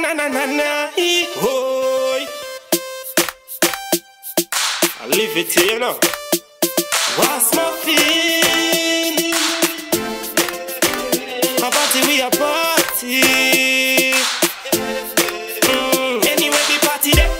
na na na na, hoy. Livity here, you know. What's my feeling? A party, we a party. Mm, anyway, we party there.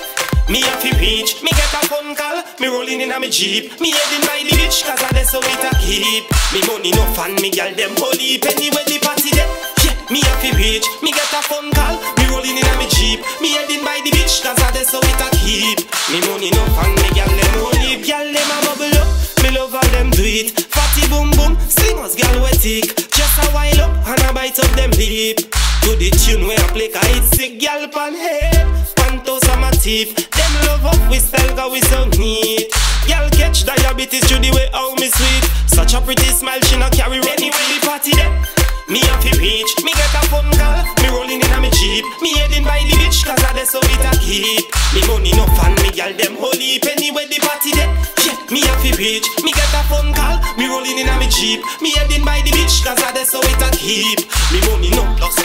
Me have to reach, me get a phone call Me rolling in a me jeep Me heading by the beach Cause I there so it a keep Me money no fun, me gal them holy Anyway the party there me have to reach Me get a phone call. Me rolling in a me jeep. Me heading by the beach Cause I there so it a keep. Me money no fun, me gal them holy Gal them a bubble up Me love how them do it. Fatty boom boom Singers gal we tick. Just a while up And I bite up them lip. To the tune where I play Cause it's sick gal pan head. Pantos on my teeth. Them love up we style cause we so neat. Girl catch diabetes through the way how me sweet. Such a pretty smile she not carry anyway the party there Me have to reach. Me get a phone call. Me rolling in a me jeep. Me heading by the beach Cause I there so it a keep Me money no fan Me gal them holy Anyway the party there Yeah me have to reach. Me get a phone call. Me rolling in a me jeep. Me heading by the beach Cause I there so it a keep Me money no plus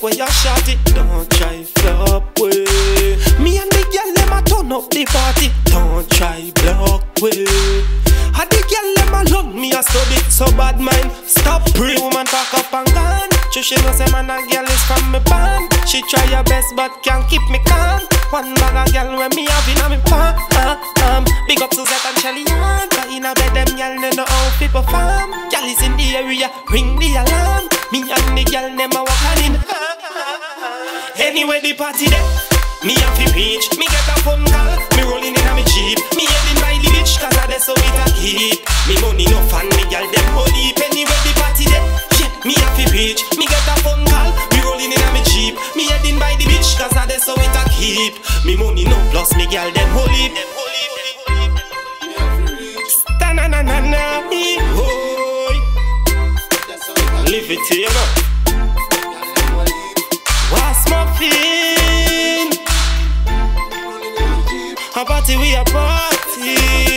where you shot it, don't try flop way. Me and the girl them a turn up the party, don't try block way. And the girl them alone me a study, so bad mind. Stop pre woman pack up and gone. True she know say man a girl is from me band. She try her best but can't keep me calm. One bag a girl when me have in a me palm. Big up Suzette and Shelly Ann. Cause in a bed them girl they know how people farm. Girl is in the area, ring the alarm. Me and the girl them a walk on in. Anyway the party there. Me have to reach, me get a phone call Me rolling in a me jeep. Me heading by the beach Cause I there so it a keep Me money no fan, me gal them holy Anyway the party there Yeah, me have to reach, me get a phone call Me rolling in a me jeep. Me heading by the beach Cause I there so it a keep Me money no plus me gal them holy Them Feeling? A party, we a party.